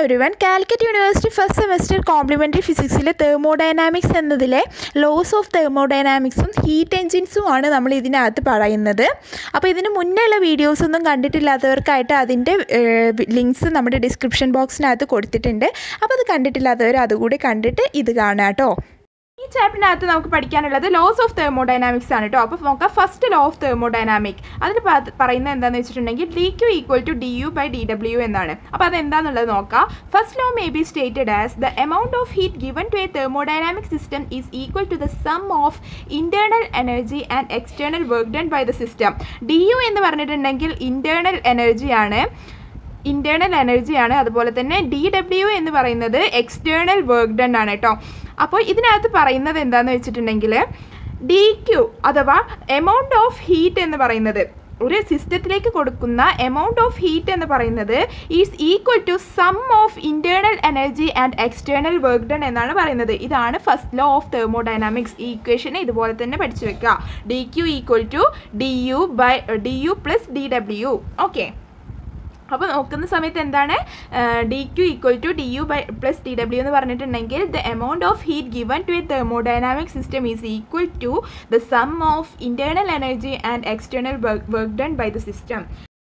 Every one Calicut university first semester complementary ഫിസിക്സിലെ thermodynamics എന്നതിലെ laws of തെർമോഡൈനാമിക്സും heat എൻജിൻസും ആണ് നമ്മൾ ഇതിനകത്ത് പറയുന്നത്. അപ്പോൾ ഇതിന് മുന്നേ ഉള്ള വീഡിയോസ് ഒന്നും കണ്ടിട്ടില്ലാത്തവർക്കായിട്ട് അതിന്റെ ലിങ്ക്സ് നമ്മുടെ ഡിസ്ക്രിപ്ഷൻ ബോക്സിനകത്ത് കൊടുത്തിട്ടുണ്ട്. അപ്പോൾ അത് കണ്ടിട്ടില്ലാത്തവർ അതുകൂടി കണ്ടിട്ട് ഇത് കാണാം കേട്ടോ. ഈ ചാപ്റ്ററിനകത്ത് നമുക്ക് പഠിക്കാനുള്ളത് ലോസ് ഓഫ് തെർമോഡൈനാമിക്സ് ആണ് കേട്ടോ അപ്പോൾ നോക്കാം ഫസ്റ്റ് ലോ ഓഫ് തെർമോഡൈനാമിക് അതിൽ പറയുന്നത് എന്താണെന്ന് വെച്ചിട്ടുണ്ടെങ്കിൽ D Q equal to D U by D W എന്നാണ്. അപ്പോൾ അത് എന്താണെന്നുള്ളത് നോക്കാം. First law may be stated as the amount of heat given to a thermodynamic system is equal to the sum of internal energy and external work done by the system D U എന്ന് പറഞ്ഞിട്ടുണ്ടെങ്കിൽ internal എനർജിയാണ് internal എനർജിയാണ് അതുപോലെ തന്നെ D W എന്ന് പറയുന്നത് external work done ആണ് കേട്ടോ അപ്പോൾ ഇതിനകത്ത് പറയുന്നത് എന്താണെന്ന് വെച്ചിട്ടുണ്ടെങ്കിൽ ഡി ക്യു അഥവാ എമൗണ്ട് ഓഫ് ഹീറ്റ് എന്ന് പറയുന്നത് ഒരു സിസ്റ്റത്തിലേക്ക് കൊടുക്കുന്ന എമൗണ്ട് ഓഫ് ഹീറ്റ് എന്ന് പറയുന്നത് is equal to sum of internal energy and external work done എന്നാണ് പറയുന്നത്. ഇതാണ് ഫസ്റ്റ് ലോ ഓഫ് തെർമോഡൈനാമിക്സ് ഈ ഇക്വേഷനെ ഇതുപോലെ തന്നെ പഠിച്ചു വെക്കുക D Q equal to D U by D U plus D W okay അപ്പോൾ നോക്കുന്ന സമയത്ത് എന്താണ്? D Q equal to D U by plus D W എന്ന് പറഞ്ഞിട്ടുണ്ടെങ്കിൽ the amount of heat given to a thermodynamic system is equal to the sum of internal energy and external work done by the system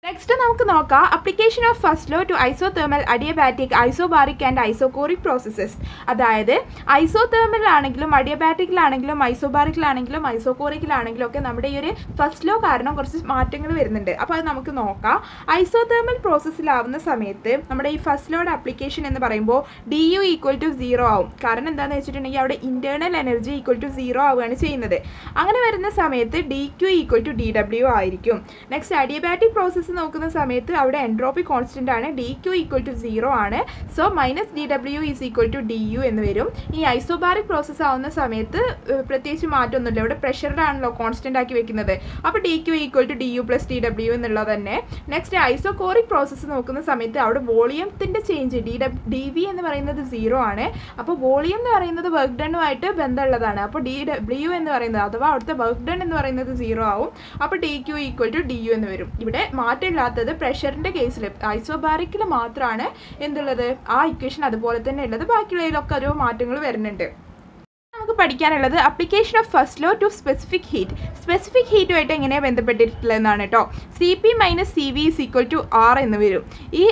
next നമുക്ക് നോക്കാം application of first law to isothermal adiabatic isobaric and isochoric processes അതായത് ഐസോതേർമലിലാണെങ്കിലും അഡിയബാറ്റിക്കിലാണെങ്കിലും ഐസോബാറിക്കിലാണെങ്കിലും ഐസോകോറിക്കിലാണെങ്കിലും ഒക്കെ നമ്മുടെ ഈ ഒരു first law കാരണം കുറച്ച് മാറ്റങ്ങൾ വരുന്നുണ്ട്. അപ്പോൾ അത് നമുക്ക് നോക്കാം. ഐസോതേർമൽ പ്രോസസ്സിലാവുന്ന സമയത്ത് നമ്മുടെ ഈ ഫസ്റ്റ് ലോയുടെ അപ്ലിക്കേഷൻ എന്ന് പറയുമ്പോൾ D U equal to zero ആവും. കാരണം എന്താണെന്ന് വെച്ചിട്ടുണ്ടെങ്കിൽ അവിടെ internal energy equal to zero ആവുകയാണ് ചെയ്യുന്നത്. അങ്ങനെ വരുന്ന സമയത്ത് D Q equal to D W ആയിരിക്കും. നെക്സ്റ്റ് അഡിയബാറ്റിക് പ്രോസസ്സ് നോക്കുന്ന സമയത്ത് അവിടെ എൻട്രോപ്പി കോൺസ്റ്റന്റ് ആണ്. D Q equal to zero ആണ്. So minus D W is equal to D U എന്ന് വരും. ഈ ഐസോബാറിക് പ്രോസസ്സ് ആവുന്ന സമയത്ത് പ്രത്യേകിച്ച് മാറ്റമൊന്നുമില്ല. ഇവിടെ പ്രഷറിലാണല്ലോ കോൺസ്റ്റന്റ് ആക്കി വെക്കുന്നത്. അപ്പോൾ D Q equal to D U plus D W എന്നുള്ളത് തന്നെ. നെക്സ്റ്റ് ഐസോകോറിക് പ്രോസസ്സ് നോക്കുന്ന സമയത്ത് അവിടെ വോളിയത്തിന്റെ change D dub D V എന്ന് പറയുന്നത് സീറോ ആണ്. അപ്പോൾ വോളിയം എന്ന് പറയുന്നത് വർക്ക് ഡണ്ണുമായിട്ട് ബന്ധമുള്ളതാണ്. അപ്പോൾ ഡി ഡബ്ല്യു എന്ന് പറയുന്നത് അഥവാ അവിടുത്തെ വർക്ക് ഡൺ എന്ന് പറയുന്നത് സീറോ ആവും. അപ്പോൾ D Q equal to D U എന്ന് വരും. ഇവിടെ മാറ്റമില്ലാത്തത് പ്രഷറിന്റെ കേസിൽ. ഐസോബാറിക്കിൽ മാത്രമാണ് എന്തുള്ളത്? ആ ഇക്വേഷൻ അതുപോലെ തന്നെ ഉള്ളത്. ബാക്കിയുള്ളതിലൊക്കെ ഓരോ മാറ്റങ്ങൾ വരുന്നുണ്ട്. പഠിക്കാനുള്ളത് application of first law to specific heat specific ഹീറ്റുമായിട്ട് എങ്ങനെയാണ് ബന്ധപ്പെട്ടിട്ടുള്ളതെന്നാണ് കേട്ടോ. C P minus C V is equal to R എന്ന് വരും. ഈ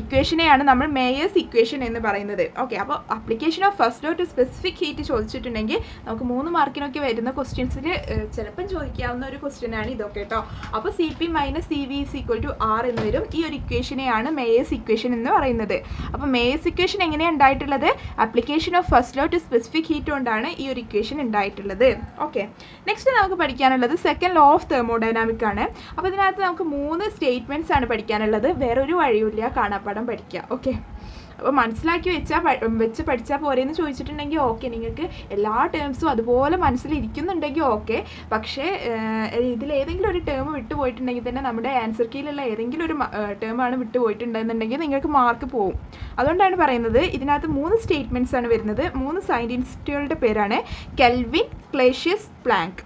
ഇക്വേഷനെയാണ് നമ്മൾ മേയേഴ്സ് ഇക്വേഷൻ എന്ന് പറയുന്നത്. ഓക്കെ അപ്പോൾ application of first law to specific heat ചോദിച്ചിട്ടുണ്ടെങ്കിൽ നമുക്ക് മൂന്ന് മാർക്കിനൊക്കെ വരുന്ന ക്വസ്റ്റ്യൻസിൽ ചിലപ്പം ചോദിക്കാവുന്ന ഒരു ക്വസ്റ്റ്യനാണ് ഇതൊക്കെ കേട്ടോ. അപ്പോൾ C P minus C V is equal to R എന്ന് വരും. ഈ ഒരു ഇക്വേഷനെയാണ് മേയേഴ്സ് ഇക്വേഷൻ എന്ന് പറയുന്നത്. അപ്പോൾ മേയേഴ്സ് ഇക്വേഷൻ എങ്ങനെയാണ് ഉണ്ടായിട്ടുള്ളത്? Application of first law to specific heat കൊണ്ടാണ് ഈ ഒരു ഇക്വേഷൻ ഉണ്ടായിട്ടുള്ളത്. ഓക്കെ നെക്സ്റ്റ് നമുക്ക് പഠിക്കാനുള്ളത് സെക്കൻഡ് ലോ ഓഫ് തെർമോഡൈനാമിക് ആണ്. അപ്പോൾ ഇതിനകത്ത് നമുക്ക് മൂന്ന് സ്റ്റേറ്റ്മെന്റ്സ് ആണ് പഠിക്കാനുള്ളത്. വേറൊരു വഴിയില്ല കാണാപ്പാടം പഠിക്കുക ഓക്കെ അപ്പോൾ മനസ്സിലാക്കി വെച്ചാൽ വെച്ച് പഠിച്ചാൽ പോരെയെന്ന് ചോദിച്ചിട്ടുണ്ടെങ്കിൽ ഓക്കെ നിങ്ങൾക്ക് എല്ലാ ടേംസും അതുപോലെ മനസ്സിലിരിക്കുന്നുണ്ടെങ്കിൽ ഓക്കെ. പക്ഷേ ഇതിലേതെങ്കിലും ഒരു ടേം വിട്ടുപോയിട്ടുണ്ടെങ്കിൽ തന്നെ നമ്മുടെ ആൻസർ കീയിലുള്ള ഏതെങ്കിലും ഒരു ടേമാണ് വിട്ടുപോയിട്ടുണ്ടെന്നുണ്ടെങ്കിൽ നിങ്ങൾക്ക് മാർക്ക് പോകും അതുകൊണ്ടാണ് പറയുന്നത് ഇതിനകത്ത് മൂന്ന് സ്റ്റേറ്റ്മെന്റ്സ് ആണ് വരുന്നത്. മൂന്ന് സയന്റിസ്റ്റുകളുടെ പേരാണ് കെൽവിൻ ക്ലേഷ്യസ് പ്ലാങ്ക്.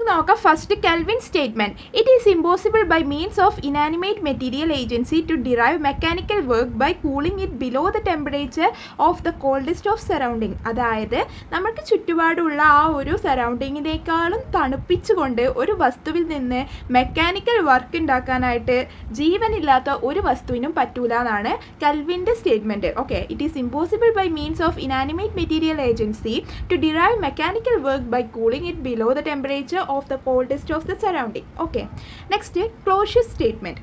നോക്കാം. First Kelvin statement it is impossible by means of inanimate material agency to derive mechanical work by cooling it below the temperature of the coldest of surrounding അതായത് നമുക്ക് ചുറ്റുപാടുള്ള ആ ഒരു സറൗണ്ടിങ്ങിനേക്കാളും തണുപ്പിച്ചുകൊണ്ട് ഒരു വസ്തുവിൽ നിന്ന് മെക്കാനിക്കൽ വർക്ക് ഉണ്ടാക്കാനായിട്ട് ജീവനില്ലാത്ത ഒരു വസ്തുവിനും പറ്റൂല എന്നാണ് കെൽവിന്റെ statement okay it is impossible by means of inanimate material agency to derive mechanical work by cooling it below the temperature of the coldest of the surrounding. Okay. Next, closure statement.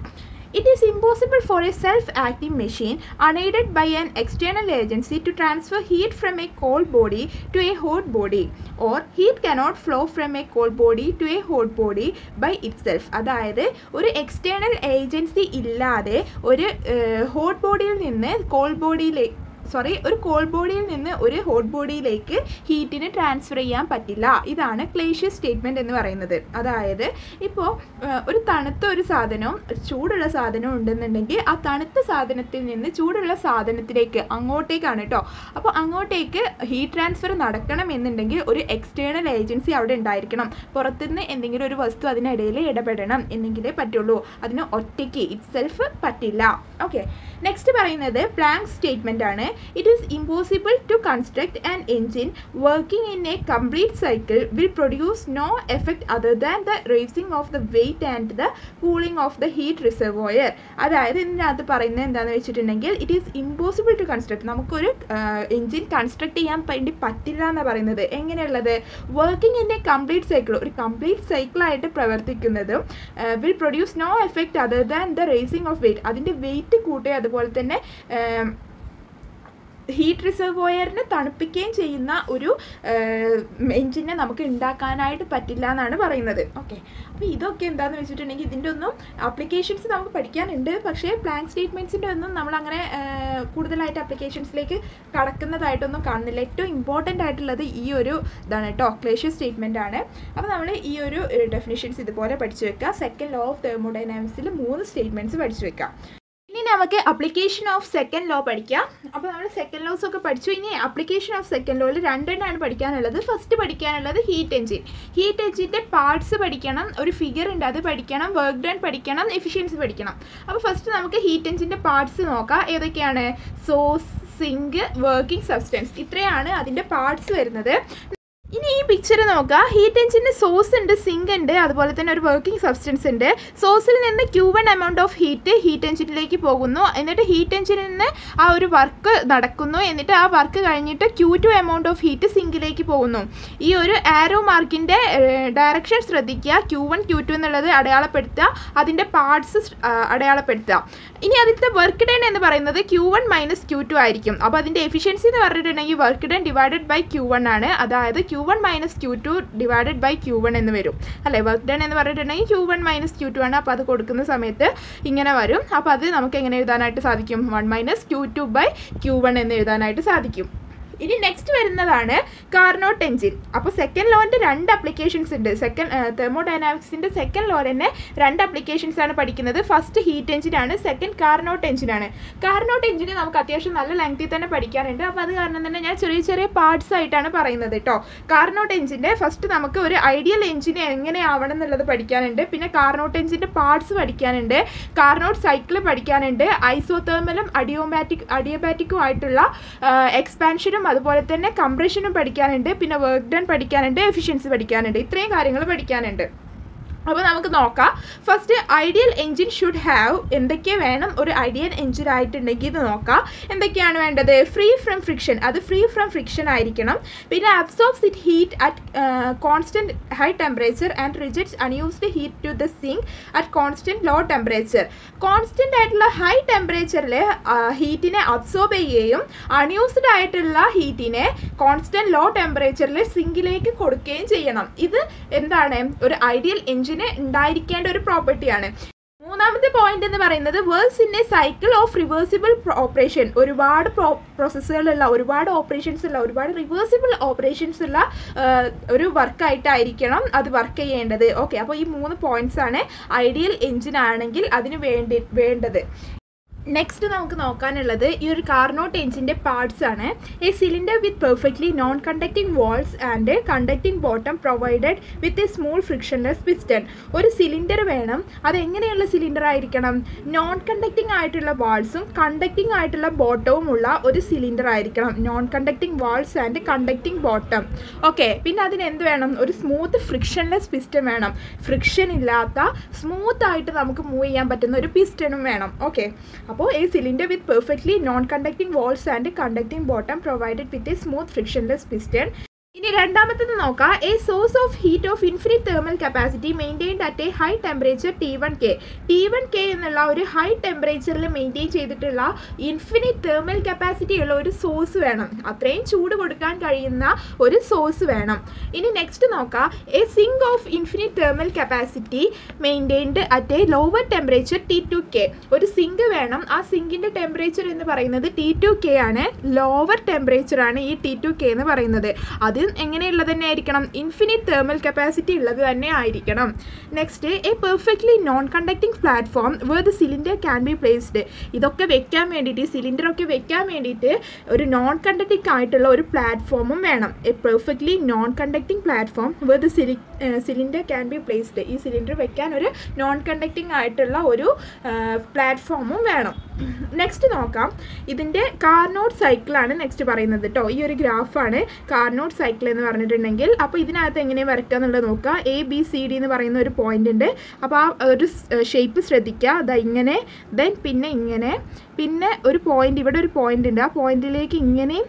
It is impossible for a self-acting machine unaided by an external agency to transfer heat from a cold body to a hot body or heat cannot flow from a cold body to a hot body by itself അതായത് ഒരു external agency ഇല്ലാതെ ഒരു hot ബോഡിയിൽ നിന്ന് cold ബോഡിയിലേക്ക് sorry ഒരു cold ബോഡിയിൽ നിന്ന് ഒരു ഹോട്ട് ബോഡിയിലേക്ക് ഹീറ്റിന് ട്രാൻസ്ഫർ ചെയ്യാൻ പറ്റില്ല. ഇതാണ് ക്ലേഷ്യസ് സ്റ്റേറ്റ്മെന്റ് എന്ന് പറയുന്നത്. അതായത് ഇപ്പോൾ ഒരു തണുത്ത ഒരു സാധനവും ചൂടുള്ള സാധനവും ഉണ്ടെന്നുണ്ടെങ്കിൽ ആ തണുത്ത സാധനത്തിൽ നിന്ന് ചൂടുള്ള സാധനത്തിലേക്ക് അങ്ങോട്ടേക്കാണ് കേട്ടോ അപ്പോൾ അങ്ങോട്ടേക്ക് ഹീറ്റ് ട്രാൻസ്ഫർ നടക്കണം എന്നുണ്ടെങ്കിൽ ഒരു എക്സ്റ്റേണൽ ഏജൻസി അവിടെ ഉണ്ടായിരിക്കണം. പുറത്തുനിന്ന് എന്തെങ്കിലും ഒരു വസ്തു അതിനിടയിൽ ഇടപെടണം എന്നെങ്കിലേ പറ്റുള്ളൂ. അതിന് ഒറ്റയ്ക്ക് ഇറ്റ് സെൽഫ് പറ്റില്ല. ഓക്കെ നെക്സ്റ്റ് പറയുന്നത് പ്ലാങ്ക് സ്റ്റേറ്റ്മെന്റ് ആണ്. It is impossible to construct an engine working in a complete cycle will produce no effect other than the raising of the weight and the cooling of the heat reservoir അതായത് ഇതിനകത്ത് പറയുന്നത് എന്താണെന്ന് വെച്ചിട്ടുണ്ടെങ്കിൽ it is impossible to construct നമുക്കൊരു engine construct ചെയ്യാൻ വേണ്ടി പറ്റില്ല എന്നാണ് പറയുന്നത്. എങ്ങനെയുള്ളത്? Working in a complete cycle ഒരു കംപ്ലീറ്റ് സൈക്കിളായിട്ട് പ്രവർത്തിക്കുന്നതും will produce no effect other than the raising of weight അതിന്റെ വെയിറ്റ് കൂട്ടുക അതുപോലെ തന്നെ ഹീറ്റ് റിസർവോയറിനെ തണുപ്പിക്കുകയും ചെയ്യുന്ന ഒരു എഞ്ചിനെ നമുക്ക് ഉണ്ടാക്കാനായിട്ട് പറ്റില്ല എന്നാണ് പറയുന്നത്. ഓക്കെ അപ്പോൾ ഇതൊക്കെ എന്താണെന്ന് വെച്ചിട്ടുണ്ടെങ്കിൽ ഇതിന്റെ ഒന്നും ആപ്ലിക്കേഷൻസ് നമുക്ക് പഠിക്കാനുണ്ട്. പക്ഷേ പ്ലാൻ സ്റ്റേറ്റ്മെന്റ്സിന്റെ ഒന്നും നമ്മളങ്ങനെ കൂടുതലായിട്ട് ആപ്ലിക്കേഷൻസിലേക്ക് കടക്കുന്നതായിട്ടൊന്നും കാണുന്നില്ല. ഏറ്റവും ഇമ്പോർട്ടന്റ് ആയിട്ടുള്ളത് ഈ ഒരു ഇതാണ് കേട്ടോ ക്ലേഷ്യർ സ്റ്റേറ്റ്മെന്റ് ആണ്. അപ്പോൾ നമ്മൾ ഈ ഒരു ഡെഫിനിഷൻസ് ഇതുപോലെ പഠിച്ചു വെക്കുക സെക്കൻഡ് ലോ ഓഫ് തെർമോഡൈനാമിക്സിൽ മൂന്ന് സ്റ്റേറ്റ്മെന്റ്സ് പഠിച്ചു വെക്കുക നമുക്ക് അപ്ലിക്കേഷൻ ഓഫ് സെക്കൻഡ് ലോ പഠിക്കാം. അപ്പോൾ നമ്മൾ സെക്കൻഡ് ലോസ് ഒക്കെ പഠിച്ചു. ഇനി അപ്ലിക്കേഷൻ ഓഫ് സെക്കൻഡ് ലോയിൽ രണ്ടെണ്ണമാണ് പഠിക്കാനുള്ളത്. ഫസ്റ്റ് പഠിക്കാനുള്ളത് ഹീറ്റ് എഞ്ചിൻ ഹീറ്റ് എഞ്ചിന്റെ പാർട്സ് പഠിക്കണം ഒരു ഫിഗർ ഉണ്ട് അത് പഠിക്കണം വർക്ക് ഡൺ പഠിക്കണം എഫിഷ്യൻസി പഠിക്കണം. അപ്പോൾ ഫസ്റ്റ് നമുക്ക് ഹീറ്റ് എഞ്ചിന്റെ പാർട്സ് നോക്കാം. ഏതൊക്കെയാണ്? സോസ് സിങ്ക് വർക്കിംഗ് സബ്സ്റ്റൻസ് ഇത്രയാണ് അതിന്റെ പാർട്സ് വരുന്നത്. പിക്ചർ നോക്കുക ഹീറ്റ് എഞ്ചിന്റെ സോസ് ഉണ്ട് സിങ്ക് ഉണ്ട് അതുപോലെ തന്നെ ഒരു വർക്കിംഗ് സബ്സ്റ്റൻസ് ഉണ്ട്. സോസിൽ നിന്ന് Q one amount of heat heat എഞ്ചിനിലേക്ക് പോകുന്നു. എന്നിട്ട് ഹീറ്റ് എഞ്ചിനിൽ നിന്ന് ആ ഒരു വർക്ക് നടക്കുന്നു. എന്നിട്ട് ആ വർക്ക് കഴിഞ്ഞിട്ട് Q two amount of heat സിങ്കിലേക്ക് പോകുന്നു. ഈ ഒരു ആരോ മാർക്കിന്റെ ഡയറക്ഷൻ ശ്രദ്ധിക്കുക. ക്യൂ വൺ ക്യൂ ടു എന്നുള്ളത് അടയാളപ്പെടുത്തുക. അതിന്റെ പാർട്സ് അടയാളപ്പെടുത്തുക. ഇനി അതിലത്തെ വർക്ക് ഡൺ എന്ന് പറയുന്നത് Q one minus Q two ആയിരിക്കും. അപ്പോൾ അതിന്റെ എഫിഷ്യൻസി എന്ന് പറഞ്ഞിട്ടുണ്ടെങ്കിൽ work done divided by Q one ആണ്. അതായത് Q one minus Q two divided by Q one എന്ന് വരും. അല്ലേ? വർക്ക് ഡൺ എന്ന് പറഞ്ഞിട്ടുണ്ടെങ്കിൽ Q one minus Q two ആണ്. അപ്പോൾ അത് കൊടുക്കുന്ന സമയത്ത് ഇങ്ങനെ വരും. അപ്പോൾ അത് നമുക്ക് എങ്ങനെ എഴുതാനായിട്ട് സാധിക്കും? One minus Q two by Q one എന്ന് എഴുതാനായിട്ട് സാധിക്കും. ഇനി നെക്സ്റ്റ് വരുന്നതാണ് കാർനോട്ട് എഞ്ചിൻ അപ്പോൾ സെക്കൻഡ് ലോന്റെ രണ്ട് അപ്ലിക്കേഷൻസ് ഉണ്ട്. സെക്കൻഡ് തെർമോഡൈനാമിക്സിന്റെ സെക്കൻഡ് ലോ തന്നെ രണ്ട് അപ്ലിക്കേഷൻസ് ആണ് പഠിക്കുന്നത്. ഫസ്റ്റ് ഹീറ്റ് എഞ്ചിനാണ് സെക്കൻഡ് കാർനോട്ട് എഞ്ചിനാണ് കാർനോട്ട് എഞ്ചിന് നമുക്ക് അത്യാവശ്യം നല്ല ലെങ്ത്തിൽ തന്നെ പഠിക്കാനുണ്ട്. അപ്പോൾ അത് കാരണം തന്നെ ഞാൻ ചെറിയ ചെറിയ പാർട്സ് ആയിട്ടാണ് പറയുന്നത് കേട്ടോ. കാർനോട്ട് എഞ്ചിന്റെ ഫസ്റ്റ് നമുക്ക് ഒരു ഐഡിയൽ എഞ്ചിന് എങ്ങനെയാവണം എന്നുള്ളത് പഠിക്കാനുണ്ട്. പിന്നെ കാർനോട്ട് എഞ്ചിന്റെ പാർട്സ് പഠിക്കാനുണ്ട്. കാർനോട്ട് സൈക്കിൾ പഠിക്കാനുണ്ട്. ഐസോതേർമലും അഡിയോമാറ്റിക് അഡിയോബാറ്റിക്കും ആയിട്ടുള്ള എക്സ്പാൻഷനും അതുപോലെ തന്നെ കംപ്രഷനും പഠിക്കാനുണ്ട് പിന്നെ വർക്ക് ഡൺ പഠിക്കാനുണ്ട് എഫിഷ്യൻസി പഠിക്കാനുണ്ട് ഇത്രയും കാര്യങ്ങൾ പഠിക്കാനുണ്ട്. അപ്പോൾ നമുക്ക് നോക്കാം. First ideal engine should have എന്തൊക്കെ വേണം? ഒരു ഐഡിയൽ എഞ്ചിൻ ആയിട്ടുണ്ടെങ്കിൽ ഇത് നോക്കാം. എന്തൊക്കെയാണ് വേണ്ടത്? ഫ്രീ ഫ്രം ഫ്രിക്ഷൻ അത് ഫ്രീ ഫ്രം ഫ്രിക്ഷൻ ആയിരിക്കണം. പിന്നെ absorbs it heat at constant high temperature and rejects unused heat to the sink at constant low temperature constant ആയിട്ടുള്ള ഹൈ ടെമ്പറേച്ചറിൽ ഹീറ്റിനെ അബ്സോർബ് ചെയ്യുകയും അൺയൂസ്ഡ് ആയിട്ടുള്ള ഹീറ്റിനെ കോൺസ്റ്റന്റ് ലോ ടെമ്പറേച്ചറിൽ സിങ്കിലേക്ക് കൊടുക്കുകയും ചെയ്യണം. ഇത് എന്താണ്? ഒരു ഐഡിയൽ എഞ്ചിൻ എഞ്ചിന് ഉണ്ടായിരിക്കേണ്ട ഒരു പ്രോപ്പർട്ടിയാണ് മൂന്നാമത്തെ പോയിന്റ് എന്ന് പറയുന്നത് works in a cycle of reversible operation ഒരുപാട് പ്രോ പ്രോസസ്സുകളുള്ള ഒരുപാട് ഓപ്പറേഷൻസ് ഉള്ള ഒരുപാട് റിവേഴ്സിബിൾ ഓപ്പറേഷൻസ് ഉള്ള ഒരു വർക്കായിട്ടായിരിക്കണം അത് വർക്ക് ചെയ്യേണ്ടത്. ഓക്കെ അപ്പോൾ ഈ മൂന്ന് പോയിന്റ്സ് ആണ് ഐഡിയൽ എഞ്ചിൻ ആണെങ്കിൽ അതിന് വേണ്ടി വേണ്ടത്. നെക്സ്റ്റ് നമുക്ക് നോക്കാനുള്ളത് ഈ ഒരു കാർനോട്ട് എഞ്ചിന്റെ പാർട്സ് ആണ്. A cylinder with perfectly non conducting walls and conducting bottom provided with a smooth frictionless piston ഒരു സിലിണ്ടർ വേണം. അത് എങ്ങനെയുള്ള സിലിണ്ടർ ആയിരിക്കണം? നോൺ കണ്ടക്റ്റിംഗ് ആയിട്ടുള്ള വാൾസും കണ്ടക്റ്റിംഗ് ആയിട്ടുള്ള ബോട്ടവും ഉള്ള ഒരു സിലിണ്ടർ ആയിരിക്കണം. Non conducting walls and conducting bottom okay പിന്നെ അതിന് എന്ത് വേണം? ഒരു സ്മൂത്ത് ഫ്രിക്ഷൻലെസ് പിസ്റ്റൺ വേണം. ഫ്രിക്ഷൻ ഇല്ലാത്ത സ്മൂത്ത് ആയിട്ട് നമുക്ക് മൂവ് ചെയ്യാൻ പറ്റുന്ന ഒരു പിസ്റ്റണും വേണം. Okay അപ്പോൾ a cylinder with perfectly non conducting walls and conducting bottom provided with a smooth frictionless piston ഇനി രണ്ടാമത്തത് നോക്കാം. A source of heat of infinite thermal capacity maintained at a high temperature T one K T one K എന്നുള്ള ഒരു high ടെമ്പറേച്ചറിൽ maintain ചെയ്തിട്ടുള്ള infinite thermal capacity ഉള്ള ഒരു source വേണം. അത്രയും ചൂട് കൊടുക്കാൻ കഴിയുന്ന ഒരു സോഴ്സ് വേണം. ഇനി നെക്സ്റ്റ് നോക്കാം. A sink of infinite thermal capacity maintained at a lower temperature T two K ഒരു സിങ്ക് വേണം. ആ സിങ്കിന്റെ ടെമ്പറേച്ചർ എന്ന് പറയുന്നത് ടി ടു കെ ആണ്. ലോവർ ടെമ്പറേച്ചറാണ് ഈ ടി ടു കെ എന്ന് പറയുന്നത്. അത് എങ്ങനെയുള്ളത് തന്നെ ആയിരിക്കണം. ഇൻഫിനിറ്റ് തേർമൽ കപ്പാസിറ്റി ഉള്ളത് തന്നെ ആയിരിക്കണം. Next a perfectly non conducting platform where the cylinder can be placed ഇതൊക്കെ വെക്കാൻ വേണ്ടിയിട്ട് സിലിണ്ടറൊക്കെ വെക്കാൻ വേണ്ടിയിട്ട് ഒരു നോൺ കണ്ടക്ടിങ് ആയിട്ടുള്ള ഒരു പ്ലാറ്റ്ഫോമും വേണം. A perfectly non conducting platform where the cyli cylinder can be placed ഈ സിലിണ്ടർ വെക്കാൻ ഒരു നോൺ കണ്ടക്ടിങ് ആയിട്ടുള്ള ഒരു പ്ലാറ്റ്ഫോമും വേണം. നെക്സ്റ്റ് നോക്കാം. ഇതിന്റെ കാർനോട്ട് സൈക്കിളാണ് നെക്സ്റ്റ് പറയുന്നത് കേട്ടോ ഈ ഒരു ഗ്രാഫാണ് കാർനോട്ട് സൈക്കിൾ എന്ന് പറഞ്ഞിട്ടുണ്ടെങ്കിൽ അപ്പോൾ ഇതിനകത്ത് എങ്ങനെ വരയ്ക്കുക എന്നുള്ളത് നോക്കുക. എ ബി സി ഡി എന്ന് പറയുന്ന ഒരു പോയിന്റ് ഉണ്ട്. അപ്പോൾ ആ ഒരു ഷേപ്പ് ശ്രദ്ധിക്കുക. അതാ ഇങ്ങനെ ദെൻ പിന്നെ ഇങ്ങനെ. പിന്നെ ഒരു പോയിന്റ് ഇവിടെ ഒരു പോയിന്റ് ഉണ്ട്. ആ പോയിന്റിലേക്ക് ഇങ്ങനെ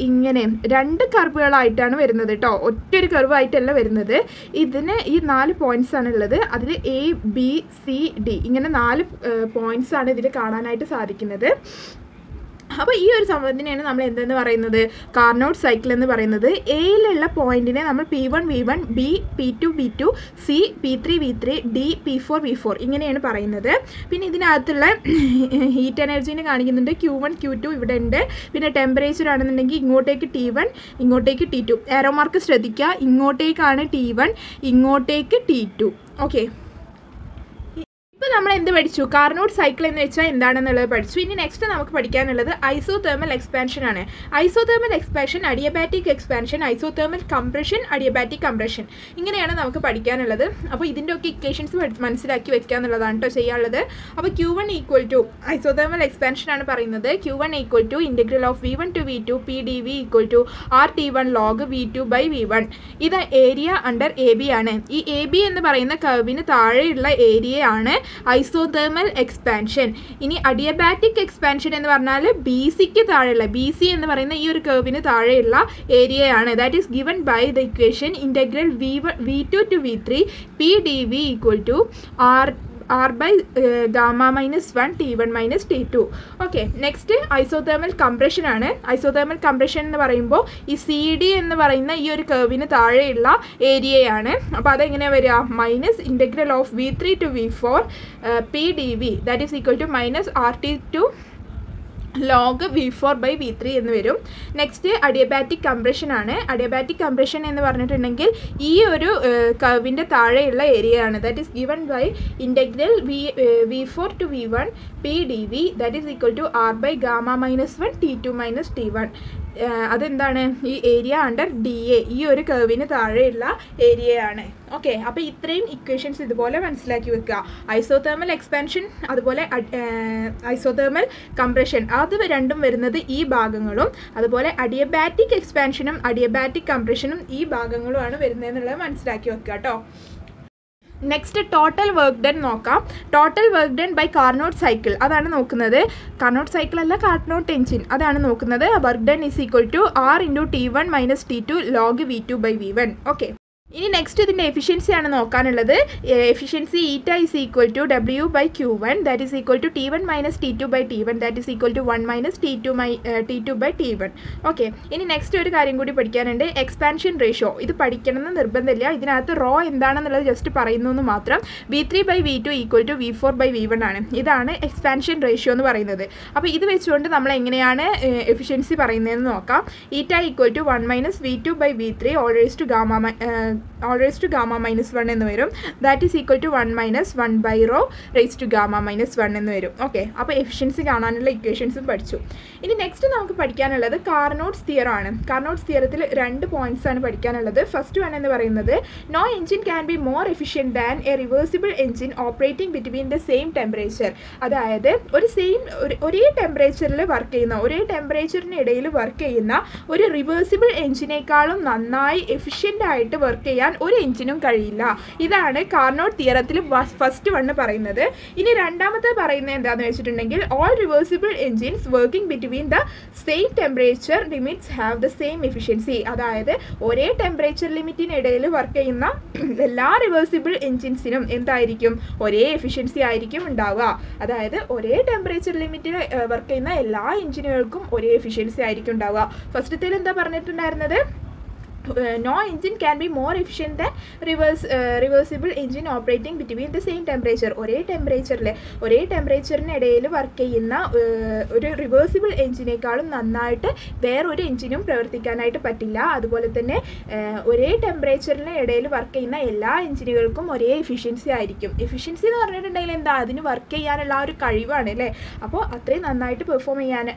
ഇങ്ങനെ രണ്ട് കർവുകളായിട്ടാണ് വരുന്നത് കേട്ടോ ഒറ്റൊരു കർവായിട്ടല്ല വരുന്നത്. ഇതിന് ഈ നാല് പോയിന്റ്സ് ആണ് ഉള്ളത്. അതിൽ എ ബി സി ഡി ഇങ്ങനെ നാല് പോയിന്റ്സ് ആണ് ഇതിൽ കാണാനായിട്ട് സാധിക്കുന്നത്. അപ്പോൾ ഈ ഒരു സംഭവത്തിനെയാണ് നമ്മൾ എന്തെന്ന് പറയുന്നത്? കാർനോട്ട് സൈക്കിൾ എന്ന് പറയുന്നത്. എയിലുള്ള പോയിന്റിനെ നമ്മൾ P one V one B P two B two C P three V three D P four V four ഇങ്ങനെയാണ് പറയുന്നത്. പിന്നെ ഇതിനകത്തുള്ള ഹീറ്റ് എനർജീനെ കാണിക്കുന്നുണ്ട്. ക്യൂ വൺ ക്യൂ ടു ഇവിടെ ഉണ്ട്. പിന്നെ ടെമ്പറേച്ചർ ആണെന്നുണ്ടെങ്കിൽ ഇങ്ങോട്ടേക്ക് ടി വൺ ഇങ്ങോട്ടേക്ക് ടി ടു ആരോ മാർക്ക് ശ്രദ്ധിക്കുക. ഇങ്ങോട്ടേക്കാണ് ടി വൺ ഇങ്ങോട്ടേക്ക് ടി ടു ഓക്കെ നമ്മൾ എന്ത് പഠിച്ചു? കാർനോട്ട് സൈക്കിൾ എന്ന് വെച്ചാൽ എന്താണെന്നുള്ളത് പഠിച്ചു. ഇനി നെക്സ്റ്റ് നമുക്ക് പഠിക്കാനുള്ളത് ഐസോ തേർമൽ എക്സ്പാൻഷൻ ആണ്. Isothermal expansion adiabatic expansion isothermal compression adiabatic compression ഇങ്ങനെയാണ് നമുക്ക് പഠിക്കാനുള്ളത്. അപ്പോൾ ഇതിന്റെ ഒക്കെ ഇക്വേഷൻസ് മനസ്സിലാക്കി വെക്കുക എന്നുള്ളതാണ് കേട്ടോ ചെയ്യാനുള്ളത്. അപ്പോൾ Q one equal to thermal expansion ആണ് പറയുന്നത്. Q one equal to integral of V one to V two P D V equal to R T one log V two by V one ഇത് area under A B ആണ്. ഈ A B എന്ന് പറയുന്ന കർവിന് താഴെയുള്ള ഏരിയയാണ് isothermal expansion. ഇനി adiabatic expansion എന്ന് പറഞ്ഞാൽ ബി സിക്ക് താഴെയുള്ള ബി സി എന്ന് പറയുന്ന ഈ ഒരു കർവിന് താഴെയുള്ള ഏരിയയാണ്. That is given by the equation integral V V two to V three P D V equal to R by gamma minus one T one minus T two okay next isothermal compression ആണ്. Isothermal compression എന്ന് പറയുമ്പോൾ ഈ C D എന്ന് പറയുന്ന ഈ ഒരു കർവിന് താഴെയുള്ള ഏരിയയാണ് അപ്പോൾ അതെങ്ങനെയാണ് വരിക? Minus integral of V three to V four P D V that is equal to minus R T two log V four by V three എന്ന് വരും. നെക്സ്റ്റ് അഡിയബാറ്റിക് കംപ്രഷൻ ആണ്. അഡിയബാറ്റിക് കംപ്രഷൻ എന്ന് പറഞ്ഞിട്ടുണ്ടെങ്കിൽ ഈ ഒരു കവിന്റെ താഴെയുള്ള ഏരിയ ആണ്. That is given by integral V V four to V one P D V that is equal to R by gamma minus one T two minus T one അതെന്താണ്? ഈ area under D A ഈ ഒരു കർവിന് താഴെയുള്ള ഏരിയയാണ് okay അപ്പോൾ ഇത്രയും equations ഇതുപോലെ മനസ്സിലാക്കി വെക്കുക. ഐസോതേർമൽ എക്സ്പാൻഷൻ അതുപോലെ ഐസോതേർമൽ കംപ്രഷൻ അത് രണ്ടും വരുന്നത് ഈ ഭാഗങ്ങളും അതുപോലെ അഡിയബാറ്റിക് എക്സ്പാൻഷനും അഡിയബാറ്റിക് കംപ്രഷനും ഈ ഭാഗങ്ങളുമാണ് വരുന്നതെന്നുള്ളത് മനസ്സിലാക്കി വെക്കുക കേട്ടോ നെക്സ്റ്റ് ടോട്ടൽ വർക്ക് ഡൺ നോക്കാം. Total work done by Carnot cycle അതാണ് നോക്കുന്നത്. കാർണോട്ട് സൈക്കിൾ അല്ല കാർനോട്ട് എഞ്ചിൻ അതാണ് നോക്കുന്നത്. Work done is equal to R into T one minus T two log V two by V one okay ഇനി next ഇതിന്റെ efficiency ആണ് നോക്കാനുള്ളത്. Efficiency eta is equal to W by Q one that is equal to T one minus T two by T one that is equal to one minus T two my T two by T one okay ഇനി next ഒരു കാര്യം കൂടി പഠിക്കാനുണ്ട്. Expansion ratio ഇത് പഠിക്കണമെന്ന് നിർബന്ധമില്ല. ഇതിനകത്ത് raw എന്താണെന്നുള്ളത് ജസ്റ്റ് പറയുന്നു എന്ന് മാത്രം. V three by V two equal to V four by V one ആണ്. ഇതാണ് എക്സ്പാൻഷൻ റേഷ്യോ എന്ന് പറയുന്നത്. അപ്പോൾ ഇത് വെച്ചുകൊണ്ട് നമ്മൾ എങ്ങനെയാണ് എഫിഷ്യൻസി പറയുന്നതെന്ന് നോക്കാം. Eta equal to one minus V two by V three always to gamma always to gamma minus one എന്ന് വരും. That is equal to one minus one by rho raise to gamma minus one എന്ന് വരും. Okay അപ്പോൾ efficiency കാണാനുള്ള ഇക്വേഷൻസും പഠിച്ചു. ഇനി next നമുക്ക് പഠിക്കാനുള്ളത് കാർനോട്ട്സ് തിയറാണ് കാർനോട്ട്സ് തിയറത്തിൽ രണ്ട് പോയിന്റ്സ് ആണ് പഠിക്കാനുള്ളത്. ഫസ്റ്റ് വൺ എന്ന് പറയുന്നത് no engine can be more efficient than a reversible engine operating between the same temperature അതായത് ഒരു സെയിം ഒരേ ടെമ്പറേച്ചറിൽ വർക്ക് ചെയ്യുന്ന ഒരേ ടെമ്പറേച്ചറിന് ഇടയിൽ വർക്ക് ചെയ്യുന്ന ഒരു റിവേഴ്സിബിൾ എഞ്ചിനേക്കാളും നന്നായി എഫിഷ്യന്റ് ആയിട്ട് വർക്ക് ചെയ്യാൻ ഒരു എഞ്ചിനും കഴിയില്ല. ഇതാണ് കാർണോട്ട് തിയറത്തിൽ ഫസ്റ്റ് വണ്ണ് പറയുന്നത്. ഇനി രണ്ടാമത്തെ പറയുന്നത് എന്താണെന്ന് വെച്ചിട്ടുണ്ടെങ്കിൽ all reversible engines working between the same temperature limits have the same efficiency അതായത് ഒരേ ടെമ്പറേച്ചർ ലിമിറ്റിനിടയിൽ വർക്ക് ചെയ്യുന്ന എല്ലാ റിവേഴ്സിബിൾ എഞ്ചിൻസിനും എന്തായിരിക്കും? ഒരേ എഫിഷ്യൻസി ആയിരിക്കും ഉണ്ടാവുക. അതായത് ഒരേ ടെമ്പറേച്ചർ ലിമിറ്റിൽ വർക്ക് ചെയ്യുന്ന എല്ലാ എഞ്ചിനുകൾക്കും ഒരേ എഫിഷ്യൻസി ആയിരിക്കും ഉണ്ടാവുക. ഫസ്റ്റത്തേൽ എന്താ പറഞ്ഞിട്ടുണ്ടായിരുന്നത്? No engine can be more efficient than reverse uh, reversible engine operating between the same temperature. ഒരേ ടെമ്പറേച്ചറിൽ ഒരേ ടെമ്പറേച്ചറിനിടയിൽ വർക്ക് ചെയ്യുന്ന ഒരു റിവേഴ്സിബിൾ എഞ്ചിനേക്കാളും നന്നായിട്ട് വേറൊരു എഞ്ചിനും പ്രവർത്തിക്കാനായിട്ട് പറ്റില്ല. അതുപോലെ തന്നെ ഒരേ ടെമ്പറേച്ചറിന് ഇടയിൽ വർക്ക് ചെയ്യുന്ന എല്ലാ എഞ്ചിനുകൾക്കും ഒരേ എഫിഷ്യൻസി ആയിരിക്കും. എഫിഷ്യൻസി എന്ന് പറഞ്ഞിട്ടുണ്ടെങ്കിൽ എന്താ? അതിന് വർക്ക് ചെയ്യാനുള്ള ആ ഒരു കഴിവാണ് അല്ലേ? അപ്പോൾ അത്രയും നന്നായിട്ട് പെർഫോം ചെയ്യാൻ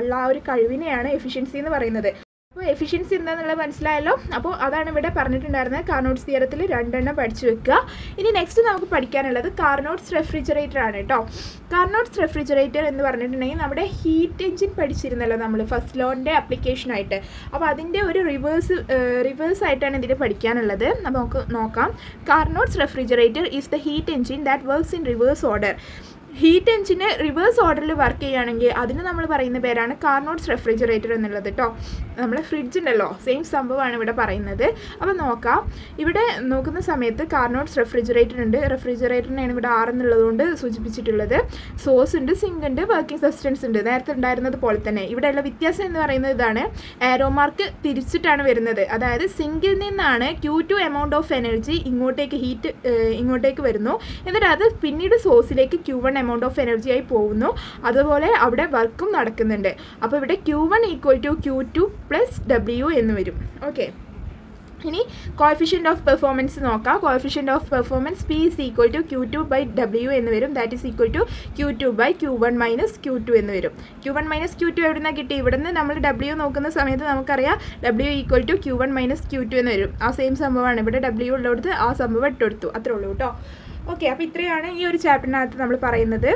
ഉള്ള ഒരു കഴിവിനെയാണ് എഫിഷ്യൻസി എന്ന് പറയുന്നത്. അപ്പോൾ എഫിഷ്യൻസി എന്താണെന്നുള്ളത് മനസ്സിലായല്ലോ. അപ്പോൾ അതാണ് ഇവിടെ പറഞ്ഞിട്ടുണ്ടായിരുന്നത് കാർനോട്ട്സ് തിയറത്തിൽ രണ്ടെണ്ണം പഠിച്ചു വെക്കുക. ഇനി നെക്സ്റ്റ് നമുക്ക് പഠിക്കാനുള്ളത് കാർനോട്ട്സ് റെഫ്രിജറേറ്റർ ആണ് കേട്ടോ കാർനോട്ട്സ് റെഫ്രിജറേറ്റർ എന്ന് പറഞ്ഞിട്ടുണ്ടെങ്കിൽ നമ്മുടെ ഹീറ്റ് എഞ്ചിൻ പഠിച്ചിരുന്നല്ലോ നമ്മൾ ഫസ്റ്റ് ലോണിന്റെ ആപ്ലിക്കേഷനായിട്ട് അപ്പോൾ അതിന്റെ ഒരു റിവേഴ്സ് റിവേഴ്സ് ആയിട്ടാണ് ഇതിൽ പഠിക്കാനുള്ളത്. നമുക്ക് നോക്കാം. Carnot's refrigerator is the heat engine that works in reverse order heat engine reverse ഓർഡറിൽ വർക്ക് ചെയ്യുകയാണെങ്കിൽ അതിന് നമ്മൾ പറയുന്ന പേരാണ് കാർനോട്ട്സ് റെഫ്രിജറേറ്റർ എന്നുള്ളത് കേട്ടോ നമ്മളെ ഫ്രിഡ്ജ് ഉണ്ടല്ലോ സെയിം സംഭവമാണ് ഇവിടെ പറയുന്നത്. അപ്പോൾ നോക്കാം. ഇവിടെ നോക്കുന്ന സമയത്ത് കാർനോട്ട്സ് റെഫ്രിജറേറ്റർ ഉണ്ട്. റെഫ്രിജറേറ്ററിനാണ് ഇവിടെ ആറ് എന്നുള്ളതുകൊണ്ട് സൂചിപ്പിച്ചിട്ടുള്ളത്. സോസ് ഉണ്ട് സിങ്ക് ഉണ്ട് വർക്കിംഗ് സബ്സ്റ്റൻസ് ഉണ്ട്. നേരത്തെ ഉണ്ടായിരുന്നത് പോലെ തന്നെ. ഇവിടെയുള്ള വ്യത്യാസം എന്ന് പറയുന്നത് ഇതാണ്. ആരോമാർക്ക് തിരിച്ചിട്ടാണ് വരുന്നത്. അതായത് സിങ്കിൽ നിന്നാണ് Q two amount of energy ഇങ്ങോട്ടേക്ക് ഹീറ്റ് ഇങ്ങോട്ടേക്ക് വരുന്നു. എന്നിട്ട് അത് പിന്നീട് സോസിലേക്ക് Q one amount of energy ആയി പോകുന്നു. അതുപോലെ അവിടെ വർക്കും നടക്കുന്നുണ്ട്. അപ്പോൾ ഇവിടെ Q one equal to Q two plus W എന്ന് വരും. ഓക്കെ ഇനി കോഫിഷ്യന്റ് ഓഫ് പെർഫോമൻസ് നോക്കാം. Coefficient of performance P is equal to Q two by W എന്ന് വരും. That is equal to Q two by Q one minus Q two എന്ന് വരും. Q one minus Q two എവിടെ നിന്നാണ് കിട്ടി? ഇവിടെ നിന്ന് നമ്മൾ ഡബ്ല്യു നോക്കുന്ന സമയത്ത് നമുക്കറിയാം W equal to Q one minus Q two എന്ന് വരും. ആ സെയിം സംഭവമാണ്. ഇവിടെ ഡബ്ല്യു ഉള്ളിടത്ത് ആ സംഭവം ഇട്ടെടുത്തു അത്രേ ഉള്ളൂ കേട്ടോ. ഓക്കെ അപ്പോൾ ഇത്രയാണ് ഈ ഒരു ചാപ്റ്ററിനകത്ത് നമ്മൾ പറയുന്നത്.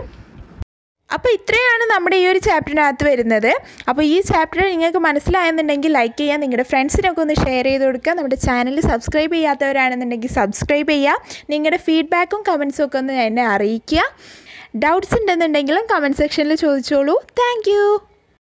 അപ്പോൾ ഇത്രയാണ് നമ്മുടെ ഈ ഒരു ചാപ്റ്ററിനകത്ത് വരുന്നത്. അപ്പോൾ ഈ ചാപ്റ്റർ നിങ്ങൾക്ക് മനസ്സിലായെന്നുണ്ടെങ്കിൽ ലൈക്ക് ചെയ്യുക നിങ്ങളുടെ ഫ്രണ്ട്സിനൊക്കെ ഒന്ന് ഷെയർ ചെയ്ത് കൊടുക്കുക. നമ്മുടെ ചാനൽ സബ്സ്ക്രൈബ് ചെയ്യാത്തവരാണെന്നുണ്ടെങ്കിൽ സബ്സ്ക്രൈബ് ചെയ്യുക നിങ്ങളുടെ ഫീഡ്ബാക്കും കമൻസും ഒക്കെ ഒന്ന് എന്നെ അറിയിക്കുക. ഡൗട്ട്സ് ഉണ്ടെന്നുണ്ടെങ്കിലും കമന്റ് സെക്ഷനിൽ ചോദിച്ചോളൂ. താങ്ക്